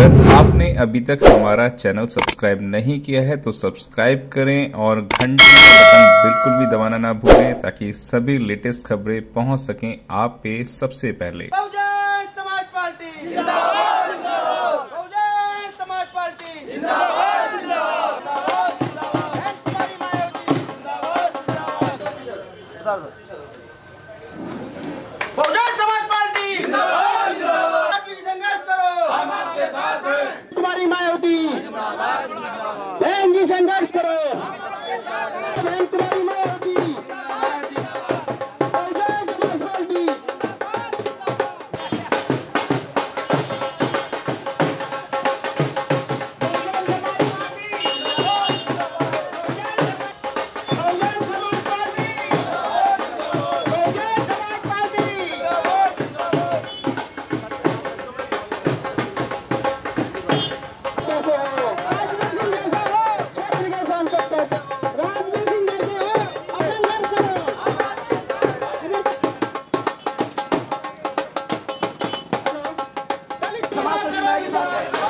اگر آپ نے ابھی تک ہمارا چینل سبسکرائب نہیں کیا ہے تو سبسکرائب کریں اور گھنٹی کا بٹن بالکل بھی دبانا نہ بھولیں تاکہ سبھی لیٹسٹ خبریں پہنچ سکیں آپ پہ سب سے پہلے۔ تمہاری بہن جی سنگھرش ہمارا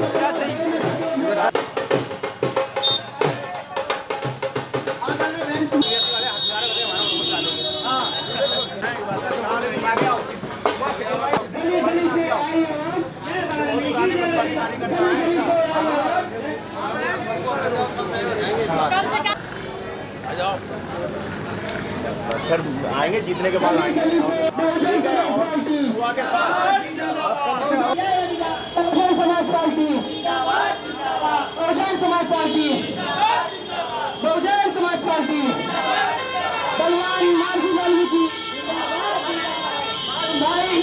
گلی آئیں گے جیتنے کے بعد آئیں گے۔ بلوان مارجی لالو کی بھائی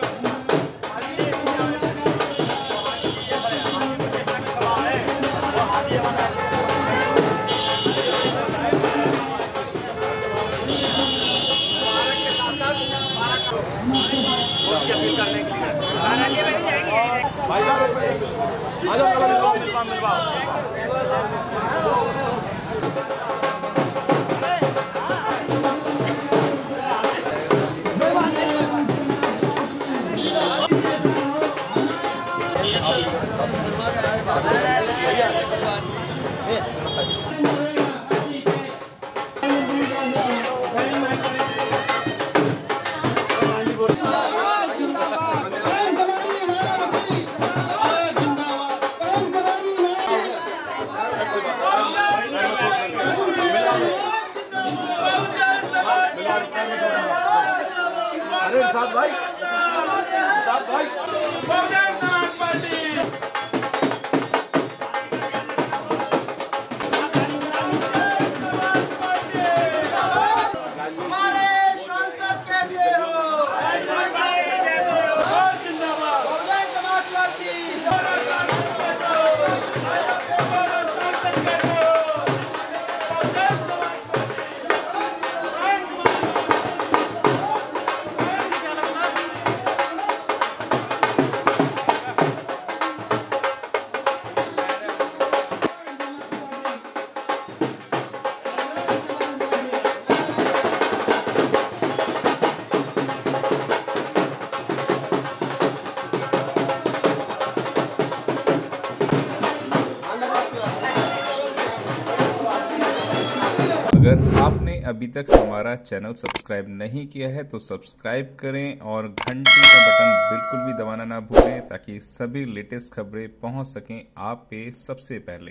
阿里巴巴，阿里巴巴。ساتھ بھائی ساتھ بھائی۔ اگر آپ نے ابھی تک ہمارا چینل سبسکرائب نہیں کیا ہے تو سبسکرائب کریں اور گھنٹی کا بٹن بالکل بھی دبانا نہ بھولیں تاکہ سبھی لیٹسٹ خبریں پہنچ سکیں آپ پہ سب سے پہلے۔